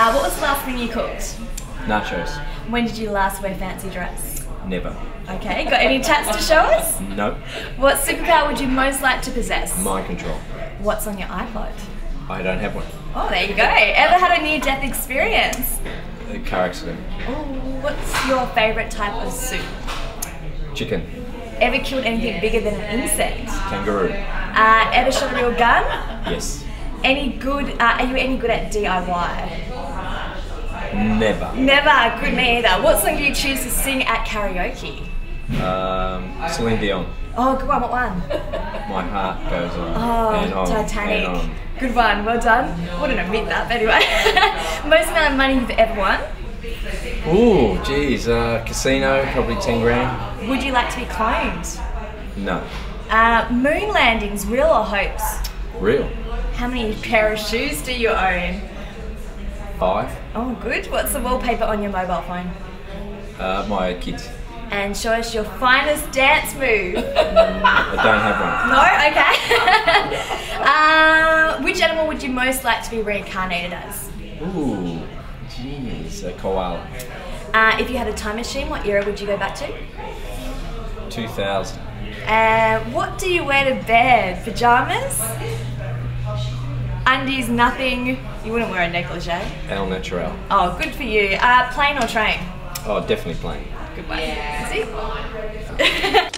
Uh, what was the last thing you cooked? Nachos. When did you last wear fancy dress? Never. Okay, got any tats to show us? Nope. What superpower would you most like to possess? Mind control. What's on your iPod? I don't have one. Oh, there you go. Ever had a near death experience? A car accident. Ooh, what's your favourite type of soup? Chicken. Ever killed anything bigger than an insect? Kangaroo. Uh, ever shot a real gun? Yes. Any good? Uh, are you any good at DIY? Never. Never. Good me either. What song do you choose to sing at karaoke? Um, Celine Dion. Oh, good one. What one? My heart goes on Oh, and on Titanic. and on. Good one. Well done. Wouldn't admit that, but anyway. Most amount of money you've ever won? Ooh, geez. Uh, casino, probably 10 grand. Would you like to be cloned? No. Uh, moon landings, real or hoax? Real. How many pair of shoes do you own? Five. Oh, good. What's the wallpaper on your mobile phone? Uh, my kids. And show us your finest dance move. I don't have one. No? Okay. uh, which animal would you most like to be reincarnated as? Ooh, jeez. A koala. Uh, if you had a time machine, what era would you go back to? 2000. Uh, what do you wear to bed? Pajamas? Undies, nothing. You wouldn't wear a negligee. El Natural. Oh, good for you. Uh, plane or train? Oh, definitely playing. Good one. See?